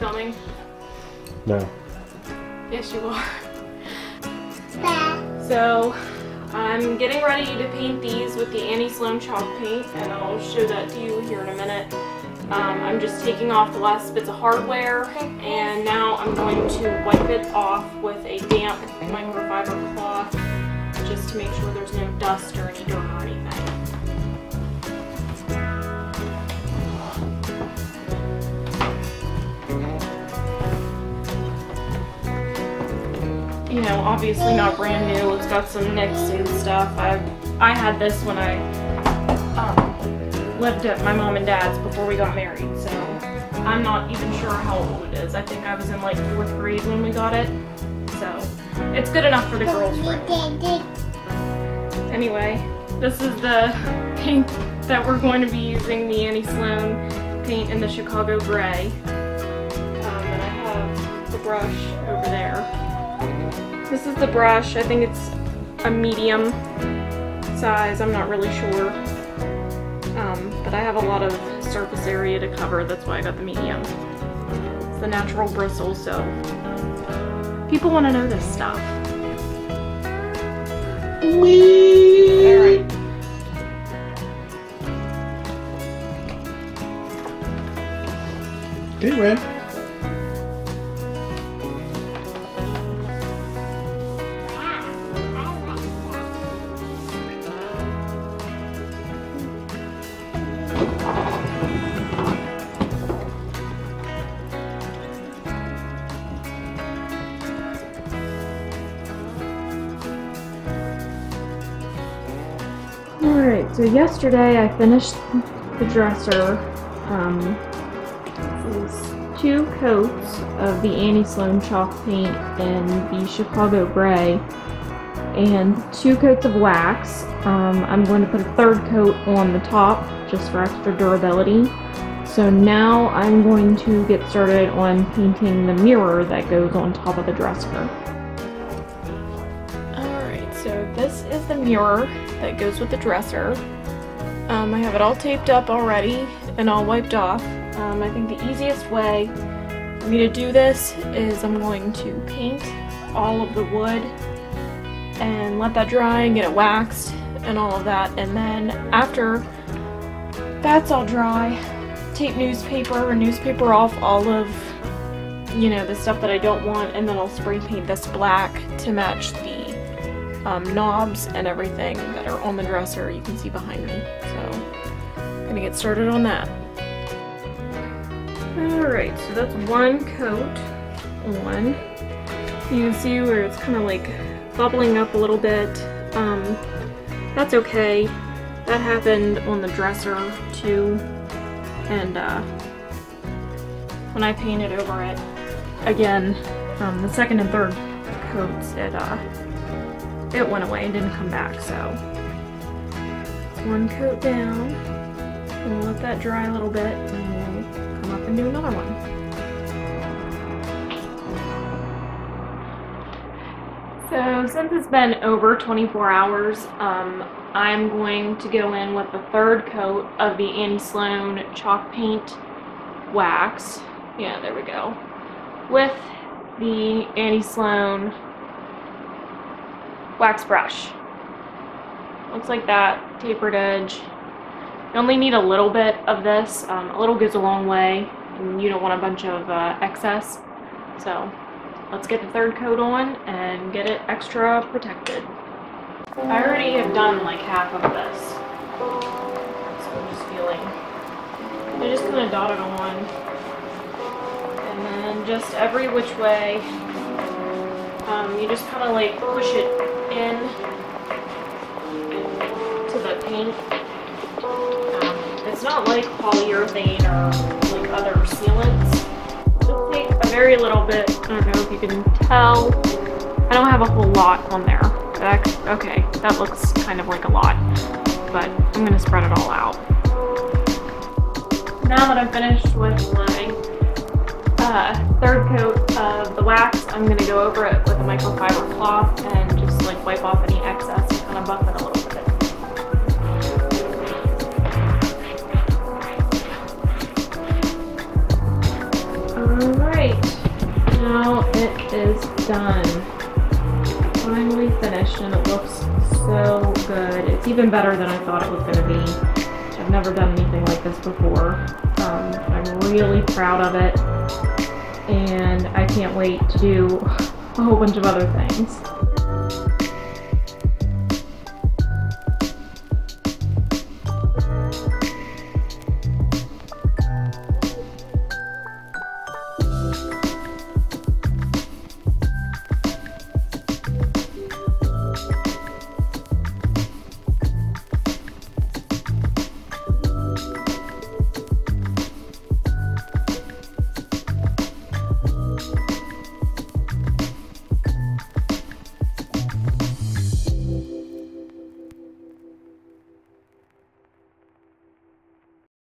filming? No. Yes, you are. So, I'm getting ready to paint these with the Annie Sloan chalk paint, and I'll show that to you here in a minute. Um, I'm just taking off the last bits of hardware, and now I'm going to wipe it off with a damp microfiber cloth, just to make sure there's no dust or any dirt or anything. Obviously not brand new. It's got some nicks and stuff. I I had this when I um, lived at my mom and dad's before we got married, so I'm not even sure how old it is. I think I was in like fourth grade when we got it, so it's good enough for the girls'. Anyway, this is the paint that we're going to be using, the Annie Sloan paint in the Chicago Gray. Um, and I have the brush over there. This is the brush. I think it's a medium size. I'm not really sure. Um, but I have a lot of surface area to cover. That's why I got the medium. It's the natural bristle, so people want to know this stuff. Alright. Hey, Ren. Alright, so yesterday I finished the dresser. Um, two coats of the Annie Sloan chalk paint in the Chicago Gray and two coats of wax. Um, I'm going to put a third coat on the top just for extra durability. So now I'm going to get started on painting the mirror that goes on top of the dresser. This is the mirror that goes with the dresser. Um, I have it all taped up already and all wiped off. Um, I think the easiest way for me to do this is I'm going to paint all of the wood and let that dry and get it waxed and all of that. And then after that's all dry, tape newspaper or newspaper off all of you know the stuff that I don't want and then I'll spray paint this black to match the um, knobs and everything that are on the dresser you can see behind me. So I'm gonna get started on that. Alright, so that's one coat on. You can see where it's kind of like bubbling up a little bit. Um, that's okay. That happened on the dresser too. And uh, when I painted over it, again, um, the second and third coats, it uh, it went away and didn't come back, so one coat down, we'll let that dry a little bit, and we'll come up and do another one. So since it's been over 24 hours, um, I'm going to go in with the third coat of the Annie Sloan chalk paint wax. Yeah, there we go. With the Annie Sloan wax brush. Looks like that, tapered edge. You only need a little bit of this. Um, a little goes a long way, and you don't want a bunch of uh, excess. So let's get the third coat on and get it extra protected. I already have done like half of this. So I'm just feeling. I just kind of dot it on. And then just every which way. Um, you just kind of like push it in to the paint. Um, it's not like polyurethane or like other sealants. Just take a very little bit. I don't know if you can tell. I don't have a whole lot on there. That, okay, that looks kind of like a lot, but I'm gonna spread it all out. Now that I'm finished with my uh, third coat of the wax, I'm gonna go over it with a microfiber cloth and like wipe off any excess and kind of buff it a little bit. Alright, now it is done. Finally finished and it looks so good. It's even better than I thought it was going to be. I've never done anything like this before. Um, I'm really proud of it and I can't wait to do a whole bunch of other things.